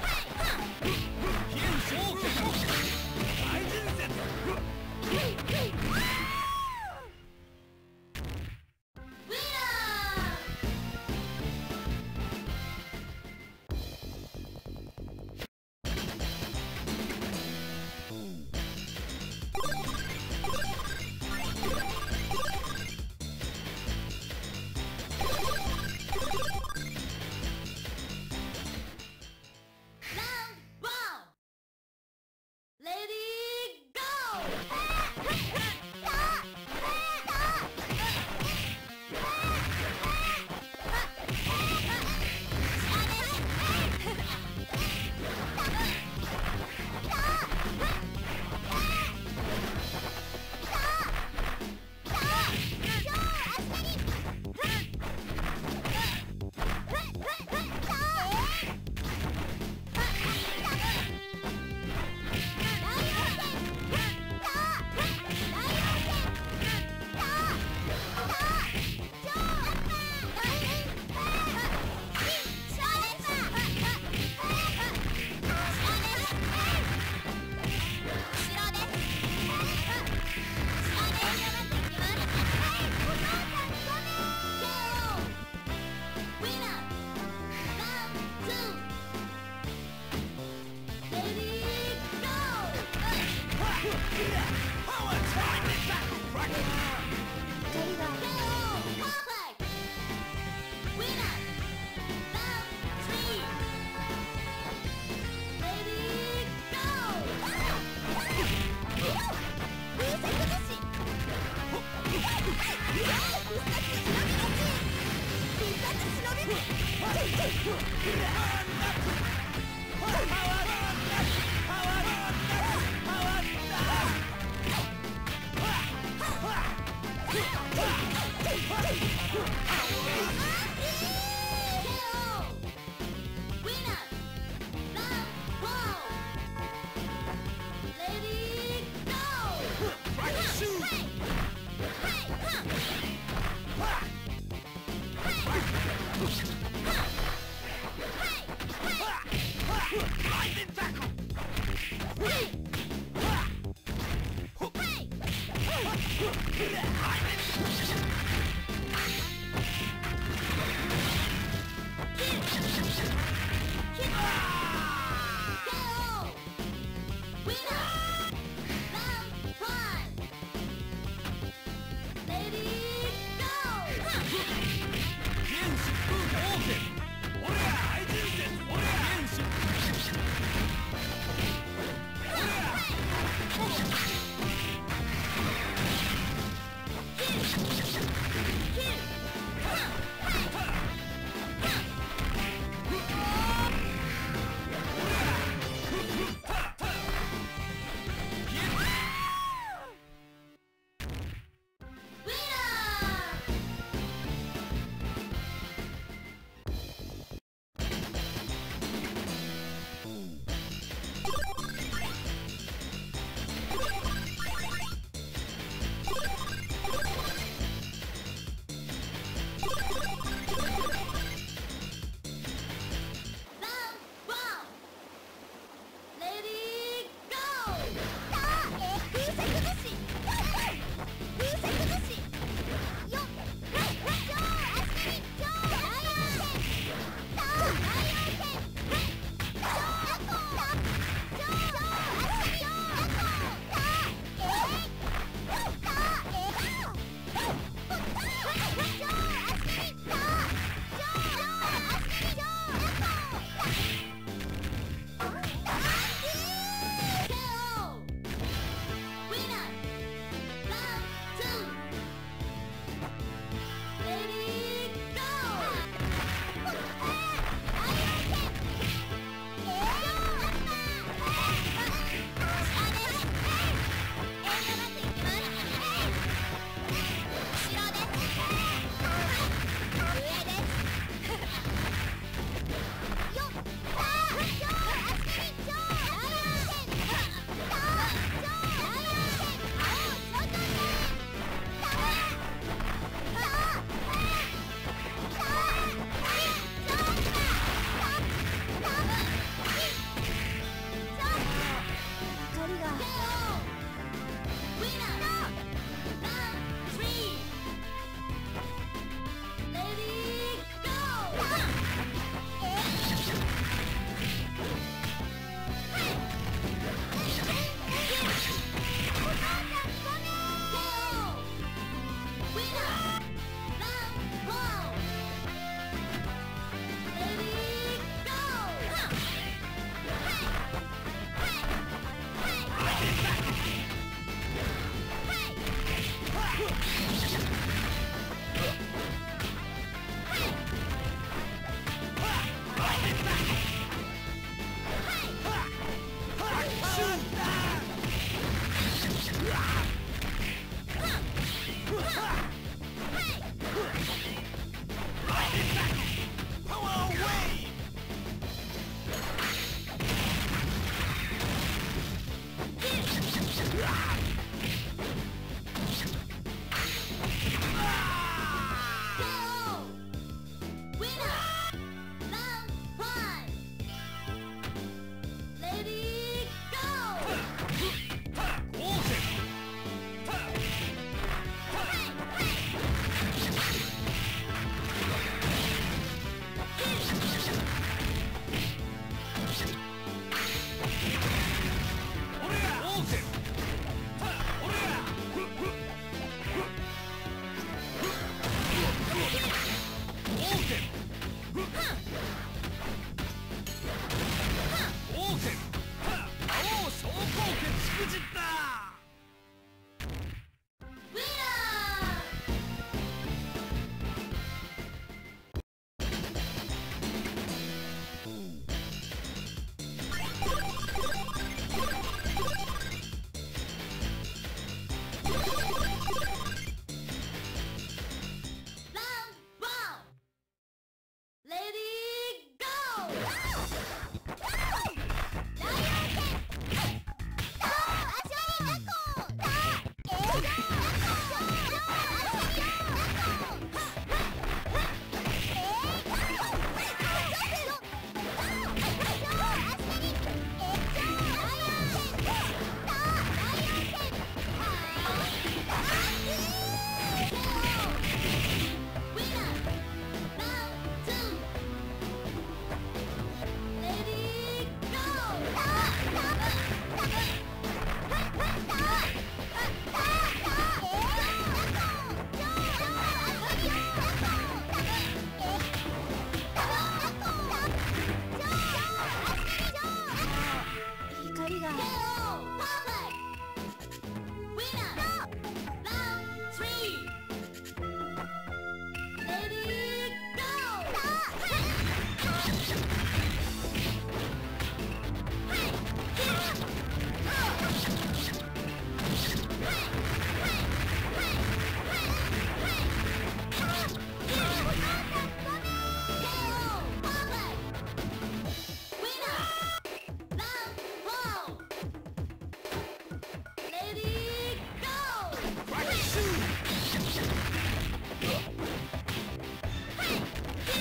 Hey!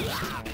Yeah.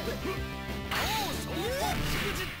王将を祝辞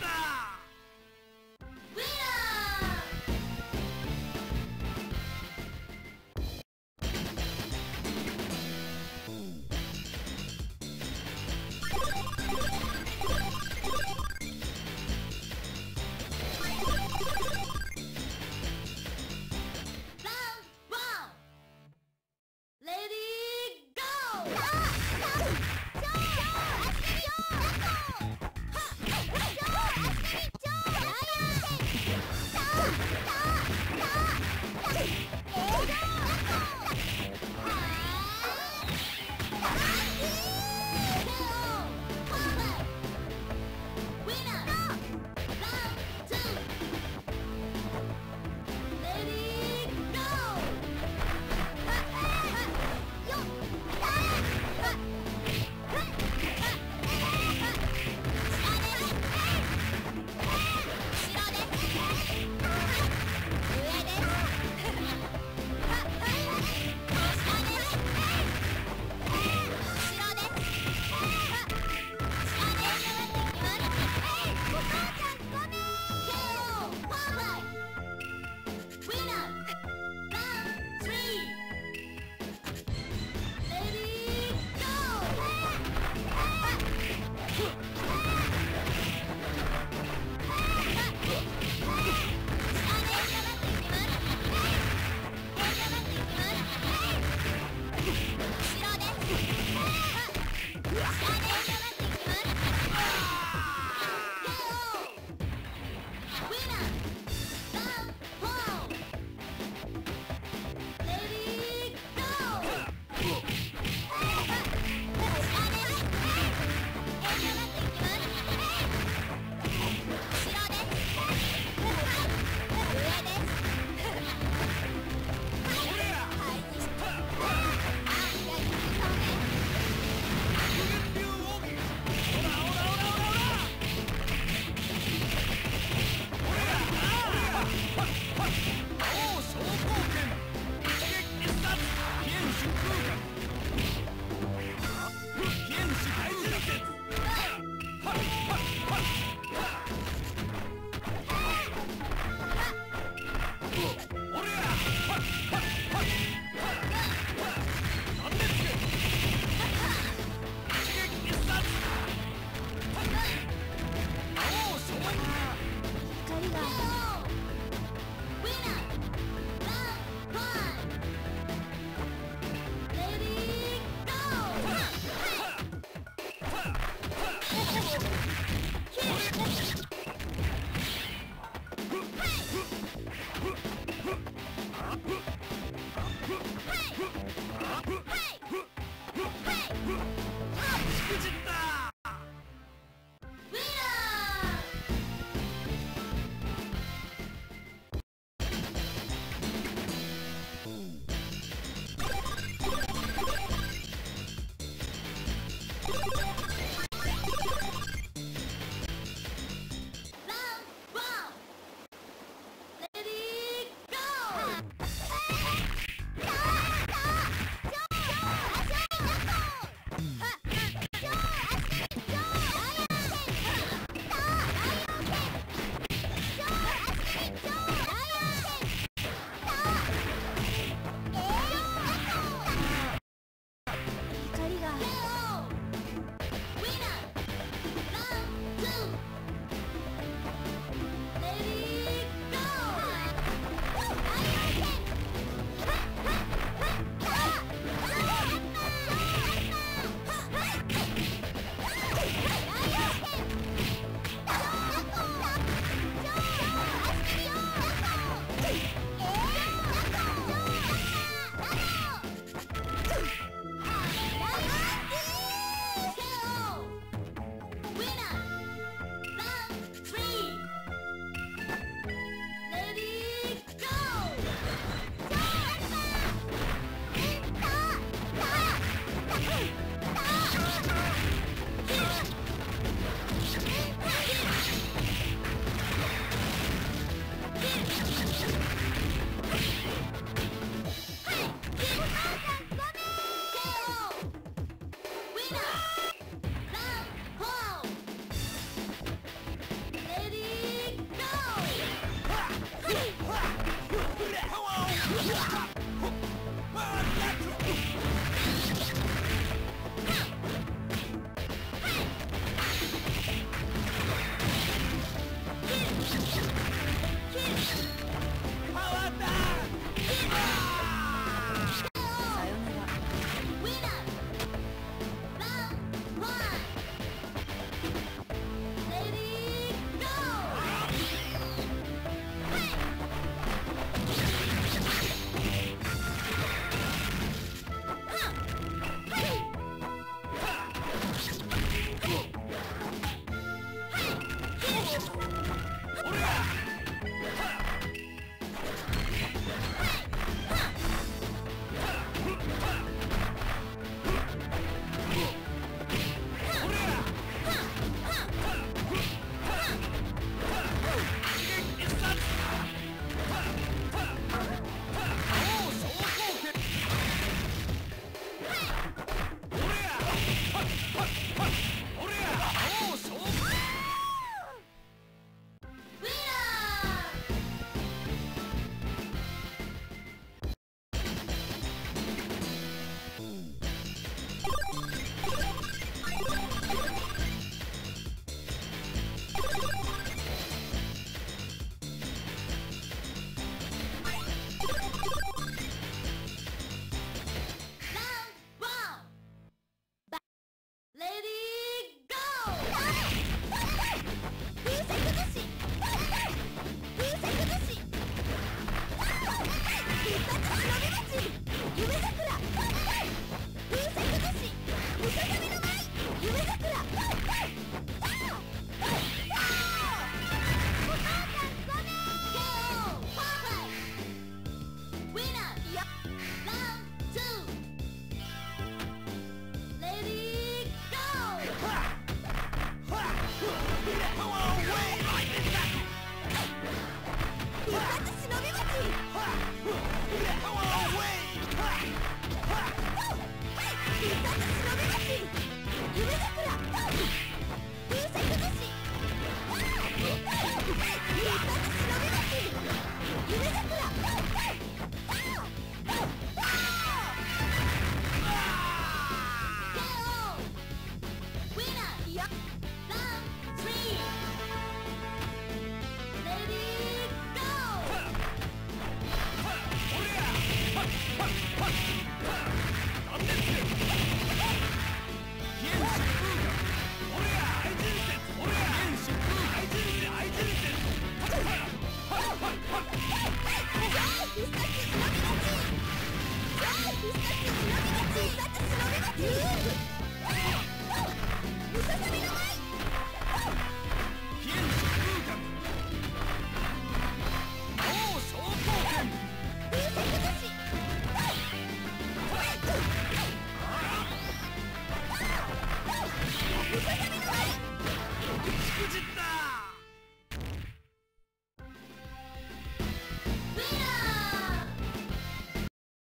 Let's go.